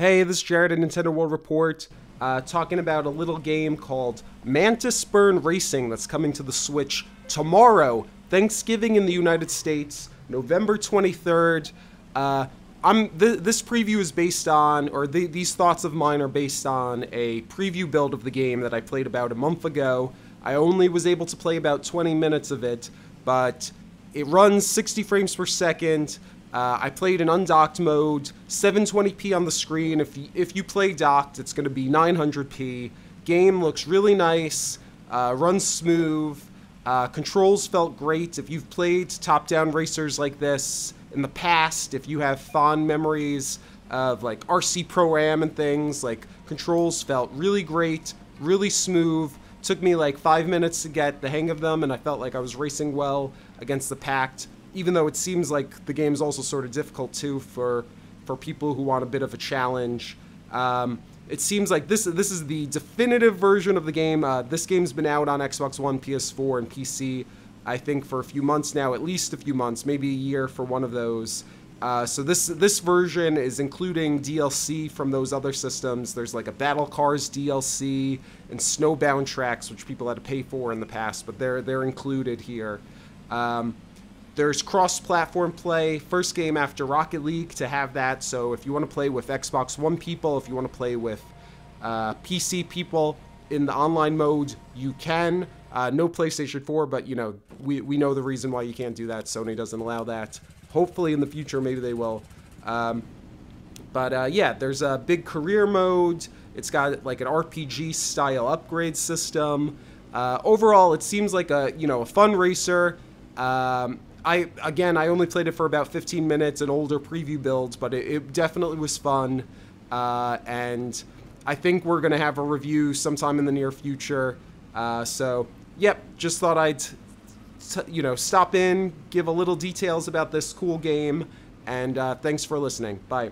Hey, this is Jared at Nintendo World Report, uh, talking about a little game called Mantis Burn Racing that's coming to the Switch tomorrow, Thanksgiving in the United States, November 23rd. Uh, I'm th- this preview is based on, or th- these thoughts of mine are based on a preview build of the game that I played about a month ago. I only was able to play about 20 minutes of it, but it runs 60 frames per second. Uh, I played in undocked mode, 720p on the screen. If you, if you play docked, it's going to be 900p. Game looks really nice, uh, runs smooth. Uh, controls felt great. If you've played top-down racers like this in the past, if you have fond memories of like RC Pro Am and things, like controls felt really great, really smooth. Took me like five minutes to get the hang of them, and I felt like I was racing well against the packed even though it seems like the game's also sort of difficult too for for people who want a bit of a challenge. Um, it seems like this this is the definitive version of the game. Uh, this game's been out on Xbox One, PS4, and PC. I think for a few months now, at least a few months, maybe a year for one of those. Uh, so this this version is including DLC from those other systems. There's like a Battle Cars DLC and Snowbound tracks, which people had to pay for in the past, but they're they're included here. Um, there's cross-platform play. First game after Rocket League to have that. So if you want to play with Xbox One people, if you want to play with uh, PC people in the online mode, you can. Uh, no PlayStation 4, but you know we we know the reason why you can't do that. Sony doesn't allow that. Hopefully in the future, maybe they will. Um, but uh, yeah, there's a big career mode. It's got like an RPG style upgrade system. Uh, overall, it seems like a you know a fun racer. Um, I again, I only played it for about 15 minutes, an older preview build, but it, it definitely was fun. Uh, and I think we're gonna have a review sometime in the near future. Uh, so, yep, just thought I'd, you know, stop in, give a little details about this cool game, and uh, thanks for listening. Bye.